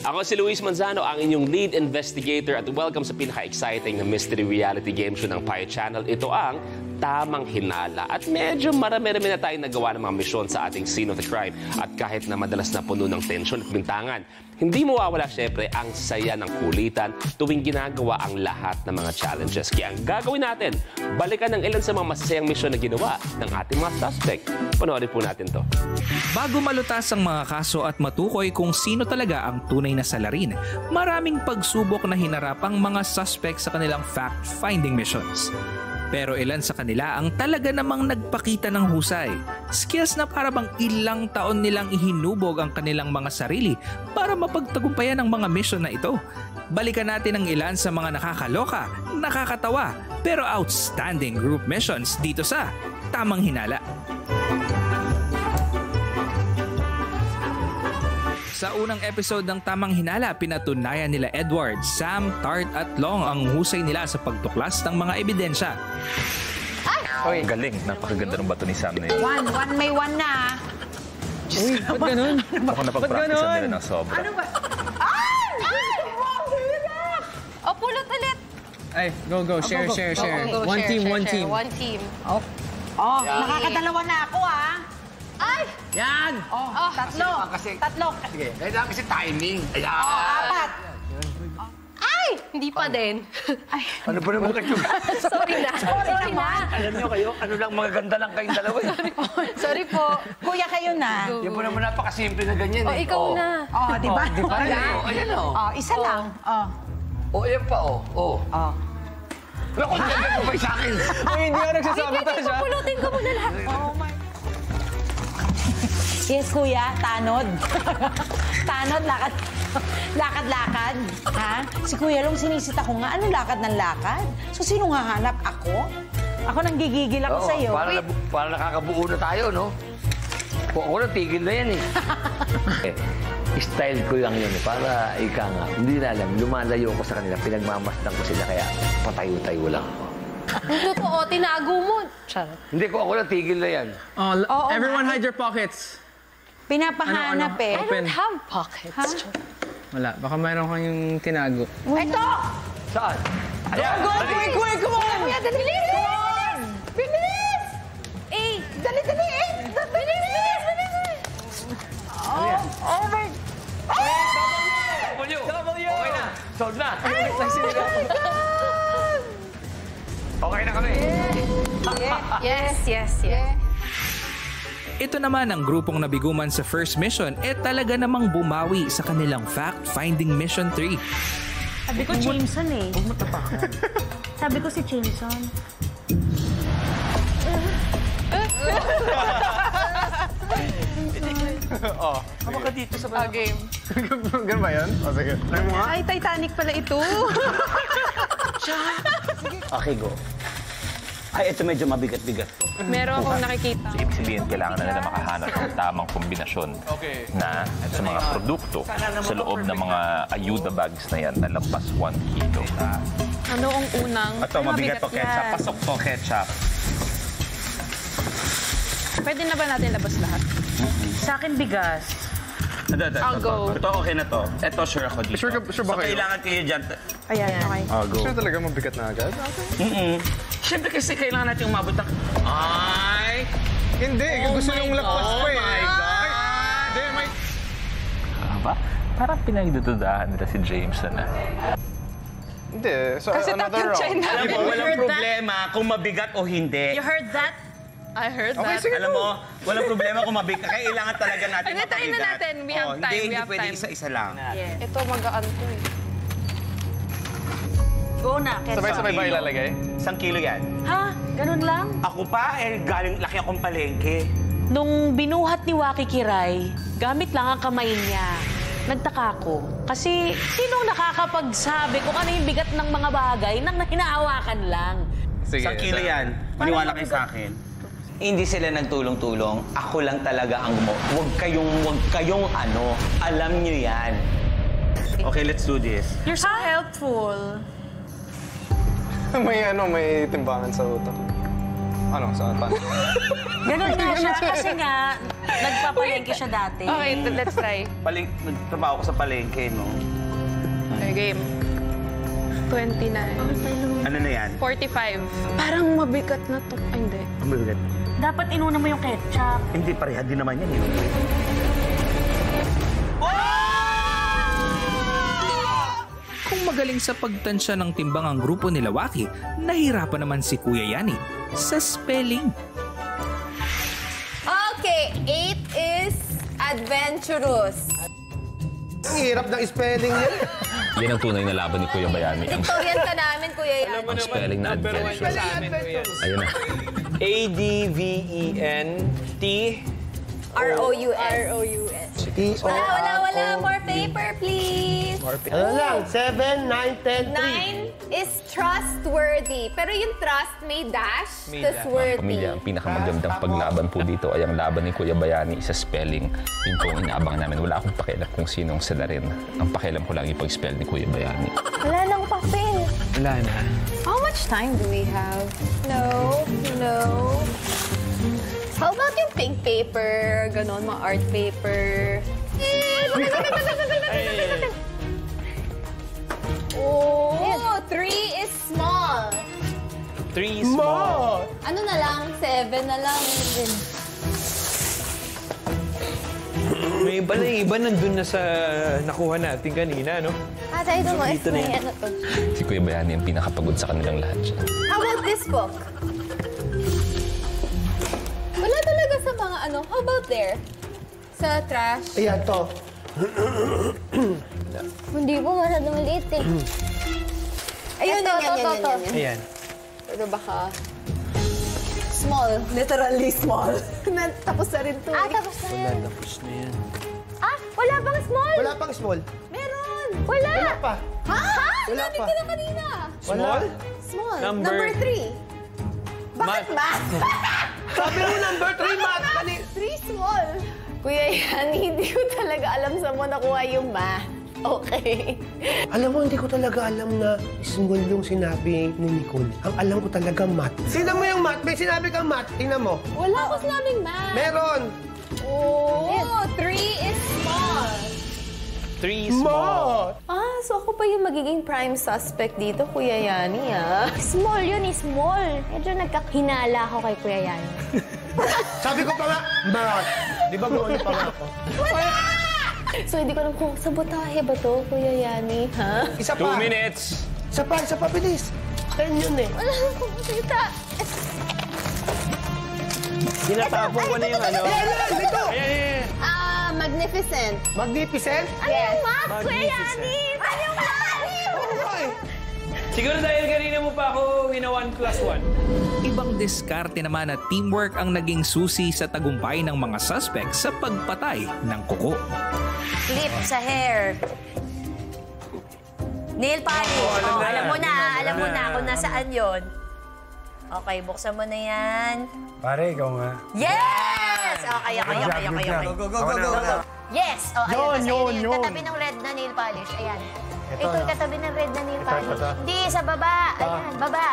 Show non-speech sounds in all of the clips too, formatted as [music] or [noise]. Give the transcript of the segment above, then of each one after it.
Ako si Luis Manzano, ang inyong lead investigator at welcome sa pinaka-exciting na mystery reality game show ng Pio Channel. Ito ang Tamang Hinala. At medyo marami-rami na tayong nagawa ng mga misyon sa ating scene of the crime. At kahit na madalas na puno ng tensyon at bintangan, hindi mawawala syempre ang saya ng kulitan tuwing ginagawa ang lahat ng mga challenges. Kaya ang gagawin natin, balikan ng ilan sa mga masasayang misyon na ginawa ng ating mga suspect. Panoorin po natin to. Bago malutas ang mga kaso at matukoy kung sino talaga ang tunay na salarin, maraming pagsubok na hinarap ang mga suspect sa kanilang fact-finding missions. Pero ilan sa kanila ang talaga namang nagpakita ng husay. Skills na para bang ilang taon nilang ihinubog ang kanilang mga sarili para mapagtagumpayan ang mga mission na ito. Balikan natin ang ilan sa mga nakakaloka, nakakatawa, pero outstanding group missions dito sa Tamang Hinala. Sa unang episode ng Tamang Hinala, pinatunayan nila Edward, Sam, Tart at Long ang husay nila sa pagtuklas ng mga ebidensya. Oy. Galing. Napakaganda ng bato ni Sam na yun. One, one may one na. Uy, ba't ganun? [laughs] Ako napag-practice ganun? nila ng sobra. Ano ba? Ay! Ay! O, pulot ulit. Ay, go, go. Share, share, share. Go, go, One share, team, share, one share. team. One team. Oh, nakakadalawa na ako ah. Ay! Yan! Oh, tatlo. Tatlo. Sige, kailangan kasi timing. Ayan. Oh, apat. Ay! Hindi pa din. Ano pa naman kayo? [laughs] Sorry na. Sorry na. Alam niyo kayo, ano lang mga ganda lang kayong dalawa. eh. Sorry po. Kuya kayo na. Yung po naman napakasimple na ganyan O, eh. ikaw na. Oh, di ba? Di ba? Ayan, oh, ayan oh. Oh, isa lang. Oh. Oh, ayan pa oh. Oh. Oh. Naku, ganda mo pa sa akin. Uy, hindi ako nagsasabotage ha. Pulutin ko muna lahat. Yes, kuya. Tanod. [laughs] Tanod, lakad. [laughs] Lakad-lakad. Ha? Si Kuya Long sinisita ko nga. Ano lakad ng lakad? So, sino nga hanap? Ako? Ako nang gigigil ako Oo, sa'yo. para, na, para nakakabuo na tayo, no? Po, ako na, tigil na yan eh. [laughs] eh. Style ko lang yun eh. Para ika nga, hindi na alam, lumalayo ko sa kanila, pinagmamasdan ko sila, kaya patayo-tayo lang ako. Ang totoo, tinago mo. Charot. Hindi ko ako na, tigil na yan. Oh, everyone nga. hide your pockets. Pinapahanap Ano, ano? eh. I don't have pockets. Wala, baka mayroon kayong tinago. Ito! Saan? Ayan, Go, dali. kuya, kuya, come on! Kuya, dali. Bilis! Bilis! Eh, Dali, dali, eh! bilis, bilis, bilis. Oh my... W. Okay na. Solve na. Okay na kami. Yes, yes, yes. Ito naman ang grupong nabiguman sa first mission eh talaga namang bumawi sa kanilang fact-finding mission 3. Sabi ko Jameson eh. Huwag mo Sabi ko si Jameson. [laughs] Ah, game. [laughs] Ganun ba yun? O, sige. Ay, Titanic pala ito. [laughs] Okay, go. Ay, ito medyo mabigat-bigat to. Meron akong nakikita. So, ibig sabihin, kailangan na nila makahanap ng tamang kombinasyon na sa mga produkto sa loob ng mga ayuda bags na yan na lampas 1 kilo. Ano ang unang? Ito, mabigat to ketchup. Pasok to ketchup. Pwede na ba natin labas lahat? Sa akin bigas. Ito, ito, I'll ito, go. Ito, okay na to. Ito, sure ako dito. Sure ka- sure ba so, kayo? kailangan kayo dyan. Ayan, okay. Oh, go. Gusto talaga mabigat na agad? Mm-mm. Siyempre kasi kailangan natin umabot ng... Ay! Hindi, gusto niyong lagpas pa eh. Oh my God! Hindi, may... Ano ba? Parang pinagdududahan nila si Jameson ah. Hindi, so Kasi another round. Alam mo, namin. walang that? problema kung mabigat o hindi. You heard that? I heard Okay, that. sige. Alam mo, walang problema kung mabigat. Kailangan talaga natin Hindi, tayo na natin. We have Oh, time, Hindi, we hindi have pwede time. isa-isa lang. Yes. Ito, magaan to eh. Go na. Sabay-sabay ba ilalagay? Isang kilo yan. Ha? Ganun lang? Ako pa, eh, galing laki akong palengke. Nung binuhat ni Waki Kiray, gamit lang ang kamay niya. Nagtaka ko. Kasi sinong nakakapagsabi kung ano yung bigat ng mga bagay nang hinahawakan lang? Sige. Isang kilo yan. Maniwala kayo sa akin. Hindi sila nagtulong-tulong. Ako lang talaga ang gumawa. Huwag kayong, huwag kayong ano. Alam niyo yan. Okay, let's do this. You're so helpful. [laughs] may ano, may timbangan sa utak. Ano, sa pan? [laughs] Ganun nga siya kasi nga, nagpapalengke siya dati. Okay, let's try. Paling, nagtrabaho ko sa palengke, no? Okay, game. 29. Ano na yan? 45. Parang mabigat na to. Ay, hindi. Ang bigat. Dapat inuna mo yung ketchup. Hindi, pareha din naman yan. eh. Kung magaling sa pagtansya ng timbang ang grupo ni Lawaki, nahirapan naman si Kuya Yani sa spelling. Okay, eight is adventurous. Ang hirap ng spelling niya. Yan ang tunay na laban ni Kuya Bayani. Victorian ka namin, Kuya Yan. ang spelling na adventure. Ayun na. A-D-V-E-N-T. R-O-U-S. R-O-U-S. Wala, wala, wala. More paper, please. Ano lang? 7, 9, 10, 3. Nine is trustworthy. Pero yung trust may dash, tas worthy. Pamilya, ang pinakamagandang paglaban po dito ay ang laban ni Kuya Bayani sa spelling. Yun po ang inaabang namin. Wala akong pakialam kung sinong sila rin. Ang pakialam ko lang yung pag-spell ni Kuya Bayani. Wala nang papel. Wala na. How much time do we have? No, no. How about yung pink paper, ganon, mga art paper? Eh, Oh, three is small. Three small. Ano na lang? Seven na lang. May iba na iba nandun na sa nakuha natin kanina, no? Ah, tayo mo, dito na may yan. ano to. Si Kuya Bayani ang pinakapagod sa kanilang lahat dyan. How about this book? Wala talaga sa mga ano. How about there? Sa trash? Ayan, to. Hindi po, masyadong maliit eh. [clears throat] Ayun, ito, ito, ito, ito. Ayan. Pero baka... Small. Literally small. [laughs] tapos na rin to. Ah, tapos na yan. Tapos na yan. Ah, wala bang small? Wala pang small. Meron. Wala. Wala pa. Ha? Ha? Wala pa. ko na kanina. Small? Small. Number- Number three. Bakit math? [laughs] Sabi mo number 3, [laughs] Matt. Kani. three small. Kuya yan, [laughs] hindi ko talaga alam sa mo nakuha yung math. Okay. Alam mo, hindi ko talaga alam na small yung sinabi ni Nicole. Ang alam ko talaga math. Sino mo yung math? May sinabi kang math. Tingnan mo. Wala ko sinabing math. Meron. Oh, three is small. Three small. Math. Ah, so ako pa yung magiging prime suspect dito, Kuya Yani, ah. Small yun, eh, small. Medyo nagkahinala ako kay Kuya Yan. [laughs] Sabi ko pa nga, math. Di ba mo pa nga ako? So, hindi ko alam kung sabotahe ba to, Kuya Yani, ha? Isa pa. Two minutes. Isa pa, isa pa, bilis. Ten yun eh. Wala akong makita. Tinatapon ko na yung ano. Ayan, ayan, dito. Ayan, ayan, ayan. Ah, magnificent. Magnificent. Ano yung math, Kuya Yani? Siguro dahil kanina mo pa ako wina 1 plus 1. Ibang diskarte naman at teamwork ang naging susi sa tagumpay ng mga suspect sa pagpatay ng kuko. Clip sa hair. Nail polish. alam Oh, na. alam mo na, alam mo Alam na na. kung nasaan yon. Okay, buksan mo na yan. Pare, ikaw nga. Yes! Okay, okay, okay, okay, okay. Go, go, go, go, go. Yes! Oh, ayun, Yun, yun. Katabi ng red na nail polish. Ayan. Ito, no? yung katabi ng red na nail polish. ito. Hindi, sa baba. Ayan, baba.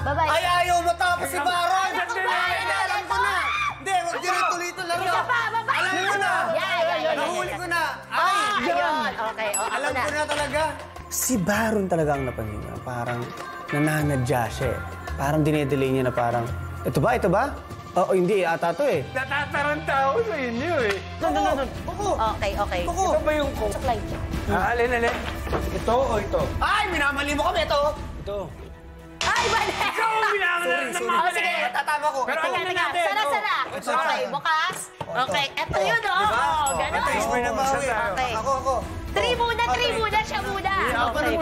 Baba. Ay, ayaw matapos si Baron! Alam ko ba? Alam ko na! Hindi, huwag din ito laro. Isa pa, baba. Alam ko na! Yan, yan, yan, yan, Nahuli yan. ko na! Ah, Ay, ayun. Okay, Alam na. ko na talaga. Si Baron talaga ang napansin. Parang nananadya siya eh. Parang dinedelay niya na parang, ito ba, ito ba? Oo, hindi, ata to eh. Natataranta ako sa inyo eh. No, no, no, no. Kuko! Okay, okay. Kuko! Ito ba yung ko? Supply. Ah, alin, alin. Ito o ito? Ay, minamali mo kami ito! Ito. Ay, mali! Ikaw ang binangalan ng mga Oh, sige. Tatama ko. Pero Ito. ano Teka, natin? Sana, sana. Okay, bukas. Okay, eto yun, oh. Oh, ganun. Ito, may nabawi. Okay. Ako, ako. Three muna, three muna, siya muna. Okay.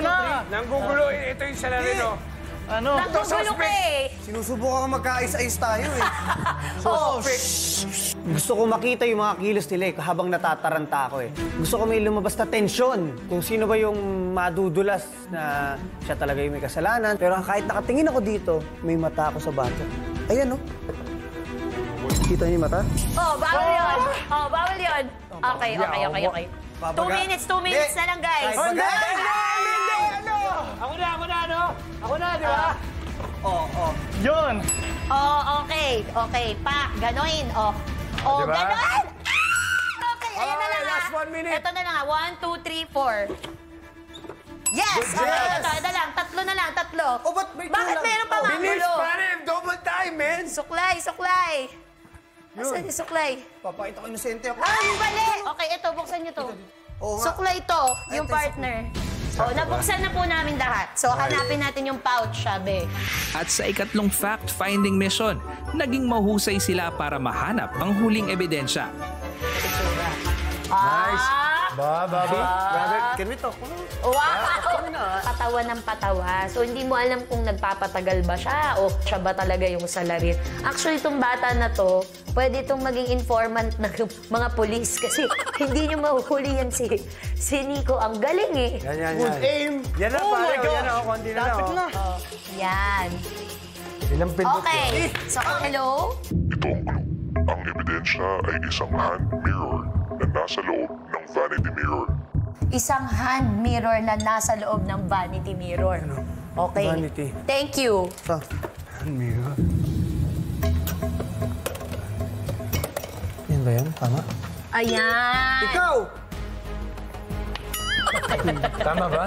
Nanggugulo. Ito yung salarin, Hindi. No? Ano? Naggugulo ka eh. Sinusubukan ka magkaayos-ayos tayo eh. [laughs] Oh, Gusto ko makita yung mga kilos nila eh, habang natataranta ako eh. Gusto ko may lumabas na tensyon kung sino ba yung madudulas na siya talaga yung may kasalanan. Pero kahit nakatingin ako dito, may mata ako sa bata. Ayan oh. Kita niyo yung mata? Oh, bawal yun. Oh, bawal yun. Okay, okay, okay, okay. Two minutes, two minutes na lang, guys. Hindi! Ako na, di ba? Oo, oo. Yun! Oh, okay. Okay. Pa, ganoin. Oh. Oh, Diba? ganoin! Ah! Okay, ayan na lang. last ah. one minute. Ito na lang. ah. One, two, three, four. Yes! Good Okay, job. ito, ito lang. Tatlo na lang, tatlo. Oh, ba't may Bakit meron pa nga Bilis, gulo? pare! Double time, man! Suklay, suklay. Asan yung suklay? Papakita ko inosente ako. Ah, mali! Okay, ito, buksan nyo to. Nga. Suklay to, yung Ito, partner. Oh, nabuksan na po namin lahat. So, hanapin natin yung pouch, sabi. At sa ikatlong fact-finding mission, naging mahusay sila para mahanap ang huling ebidensya. Nice! Ba, ba, ba. Brother, can we talk? Wow! Patawa ng patawa. So, hindi mo alam kung nagpapatagal ba siya o siya ba talaga yung salarin. Actually, itong bata na to, pwede itong maging informant ng [laughs] mga polis kasi [laughs] hindi nyo mahuhuli yan si, si Nico. Ang galing eh. Yan, yan, Good yan. aim! Yan na, Oh pare. Yan na, konti na lang. Lapit oh. na. Oh, yan. Ilang pindot Okay. yun? So, hello? Ito ang clue. Ang ebidensya ay isang hand mirror na nasa loob vanity mirror. Isang hand mirror na nasa loob ng vanity mirror. Okay. Vanity. Thank you. Sa, hand mirror. Yan ba yan? Tama? Ayan. Ikaw! Tama ba?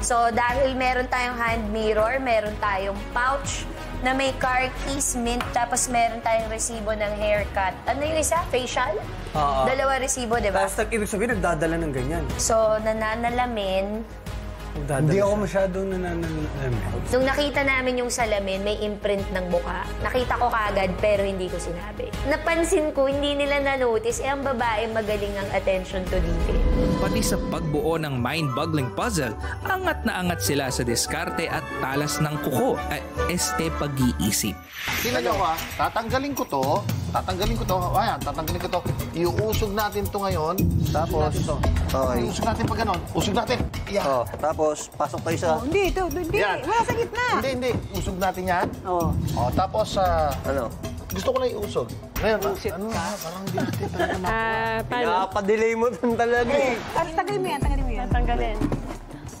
So, dahil meron tayong hand mirror, meron tayong pouch na may car keys, mint, tapos meron tayong resibo ng haircut. Ano yung isa? Facial? Oo. Dalawa resibo, di ba? Tapos ibig sabihin, nagdadala ng ganyan. So, nananalamin. Hindi ako masyadong nananalamin. Nung nakita namin yung salamin, may imprint ng buka. Nakita ko kagad, pero hindi ko sinabi. Napansin ko, hindi nila na-notice, eh ang babae magaling ang attention to detail. Pati sa pagbuo ng mind-boggling puzzle, angat na angat sila sa diskarte at talas ng kuko, eh, este pag-iisip. Ko ah, tatanggalin ko to, tatanggalin ko to, ayan, tatanggalin ko to, iuusog natin to ngayon, tapos, ito. Okay. Iusog natin pag ganon, usog natin, yeah. Oh, tapos, pasok kayo sa... Hindi, ito, hindi. Yan. Wala sa gitna. Hindi, hindi, usog natin yan. Oo. Oh, tapos, ah, Ano? gusto ko na iusog. Ngayon, ah, ano na, parang hindi natin talaga ma... Ah, paano? Nakapadelay mo dun talaga eh. At tagalin mo yan, tagalin mo yan. Tanggalin.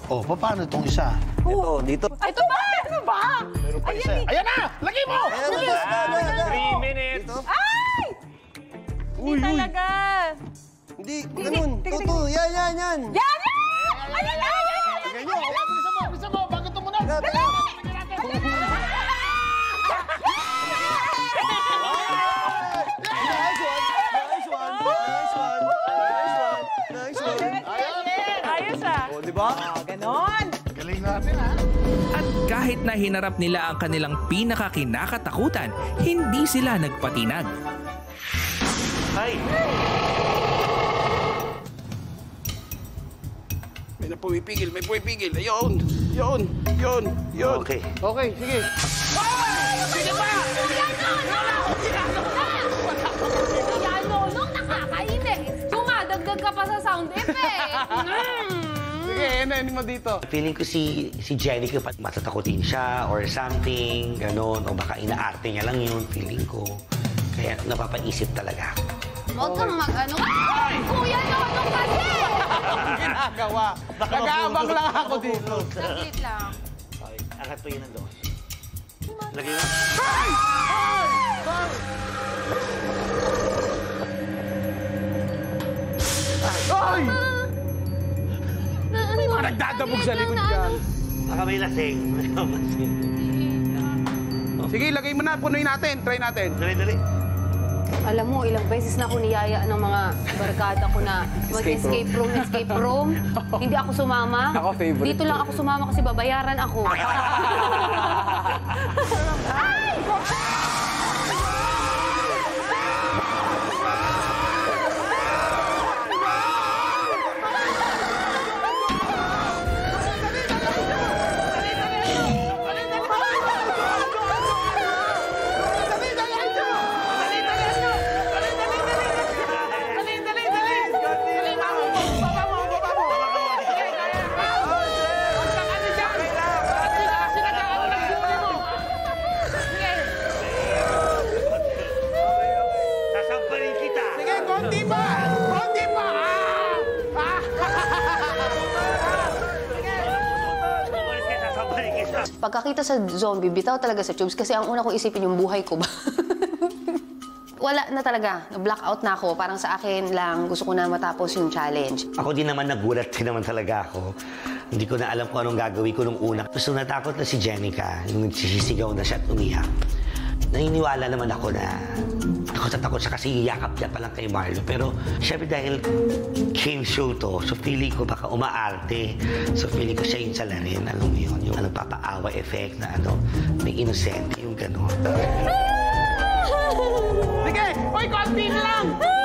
Oh, pa- paano itong isa? Ito, dito. Ito ba? Ano ba? Meron pa isa. Ayan na! Lagay mo! Ayan, ayan, ayan, ayan. Three minutes. Ay! Hindi talaga. Hindi, ganun. Toto, yan, yan, yan. Yan! Ayan na! Lagay nyo! Oh, Bilisan mo, bilisan mo! Bakit tumunog? Dali! Nice kahit na hinarap nila ang kanilang pinakakinakatakutan, hindi sila nagpatinag. May na pumipigil, may pumipigil. Ayun, yun, yun, yun. Okay. Okay, sige. Yan, Nonong, nakakainig. Dumadagdag ka pa sa sound effect. [laughs] Sige, ano mo dito? Feeling ko si si Jenny ko matatakotin siya or something, ganun. O baka inaarte niya lang yun, feeling ko. Kaya napapaisip talaga ako. Huwag kang mag-ano. Ay! Kuya, Nonong kasi! Ang ginagawa. Nag-aabang lang ako dito. Saglit lang. Okay, angat mo yun nandoon. Lagay mo. Ay! Nagdadabog sa likod dyan. Baka may lasing. Sige, lagay mo na. Punuin natin. Try natin. Dali, dali. Alam mo, ilang beses na ako niyaya ng mga barkada ko na mag-escape room, escape room. [laughs] Hindi ako sumama. Ako favorite Dito lang ako sumama kasi babayaran ako. [laughs] Pagkakita sa zombie, bitaw talaga sa tubes kasi ang una kong isipin yung buhay ko ba. [laughs] Wala na talaga. Na-blackout na ako. Parang sa akin lang, gusto ko na matapos yung challenge. Ako din naman nagulat din naman talaga ako. Hindi ko na alam kung anong gagawin ko nung una. Gusto natakot na si Jenica, yung nagsisigaw na siya at umiyak. Naniniwala naman ako na takot na takot siya kasi yakap niya pa lang kay Marlo. Pero syempre dahil game show to, so feeling ko baka umaarte. So feeling ko siya yung salarin, alam mo yun, yung ano, papaawa effect na ano, may inosente, yung gano'n. Sige! Uy, konti na lang!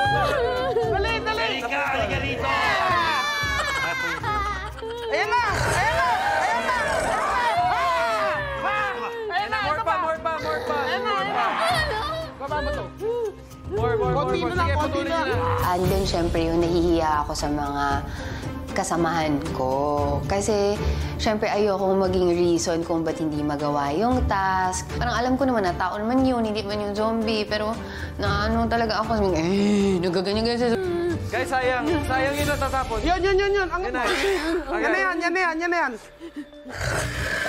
And then, syempre, yung nahihiya ako sa mga kasamahan ko. Kasi, syempre, ayoko maging reason kung ba't hindi magawa yung task. Parang alam ko naman na tao naman yun, hindi man yung zombie. Pero, na ano talaga ako, sabi, eh, nagaganyan-ganyan sa Guys, sayang. Sayang yun natatapos. Yun, yun, yun, yun. Ang Yan na. Yan na yan, yan na yan, yan na yan. Na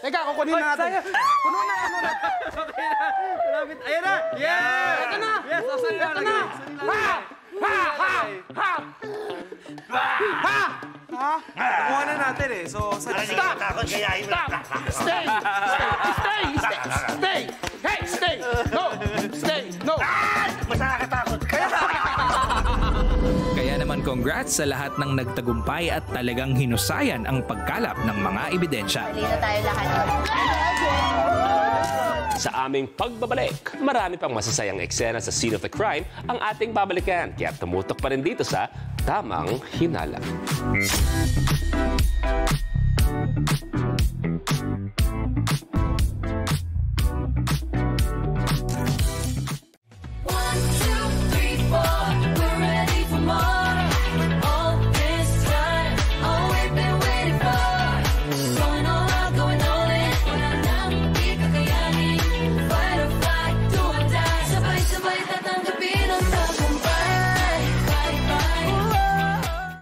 Teka, kukunin na natin. Puno na, puno na. Okay na. Malapit. Ayan na. Yes! Ito na. Yes, o saan Ito na. Ha! Ha! Ha! Ha! Ha! Ha? Nakuha na natin eh. So, sa Stop! Stop! Stay! Stay! Stay! Stay! Naman congrats sa lahat ng nagtagumpay at talagang hinusayan ang pagkalap ng mga ebidensya. Dito tayo lahat. Sa aming pagbabalik, marami pang masasayang eksena sa scene of the crime ang ating babalikan. Kaya tumutok pa rin dito sa Tamang Hinala.